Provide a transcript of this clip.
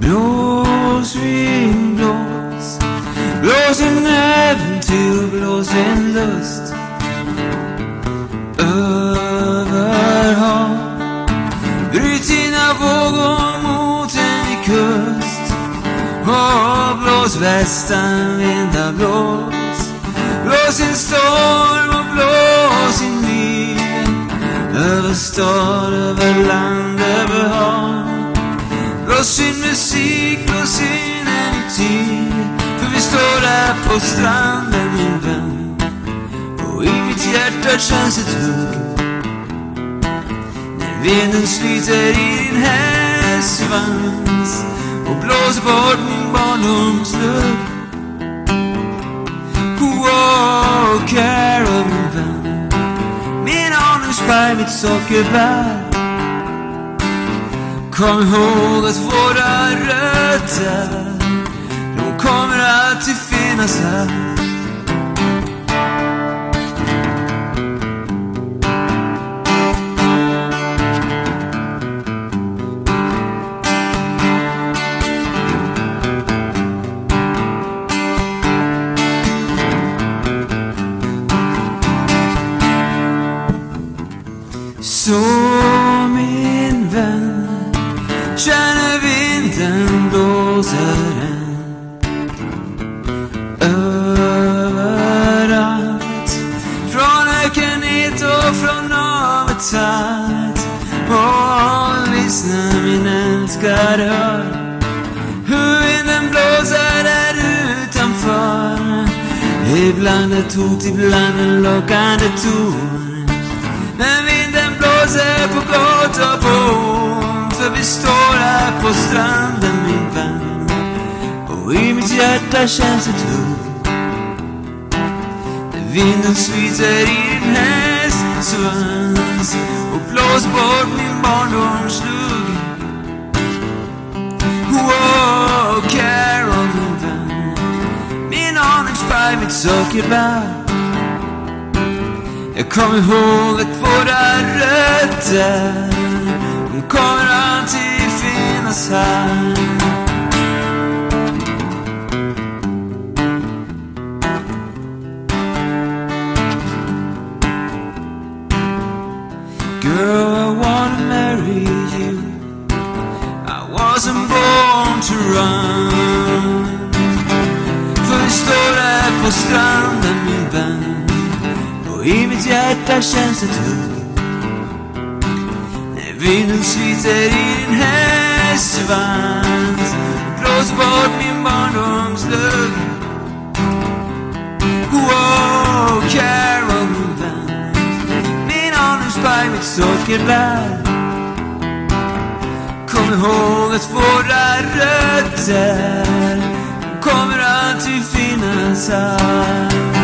Blås vind blås. Blås en äventyr, blås en lust. Över hav Bryt dina vågor mot en kust. Och blås västanvindar, blås. Blås en storm och blås en vind. Över stad, över land, över hav. Blås sin musik, blås in en ny tid För vi står där på stranden min vän. Och i mitt hjärta känns ett hugg När vinden sliter i din hästsvans Och blåser bort min barndomslugg Wow, Carol min vän. Min honungspaj, mitt sockerbär. Kom ihåg att våra rötter De kommer alltid finnas här. Så min blåser än Överallt Från öken hit och från havet allt Och lyssna min älskade hör Hur vinden blåser där utanför. Ibland ett hot, ibland en lockande ton. Men vinden blåser på gott och på ont För vi står här på stranden hjärta känns ett hugg När vinden sliter i din hästsvans Och blås bort min barndomslugg Wow, Carol min vän Min aningspaj, mitt sockerbär. Jag kommer ihåg att våra rötter De kommer alltid finnas här. To run. Där på stranden min vän och i mitt hjärta känns ett hugg När vinden sliter i din hästsvans Blåser bort min barndomslugg Wow, Carol min vän Min honungspaj, mitt sockerbär Kom ihåg att våra rötter Kommer alltid finnas här.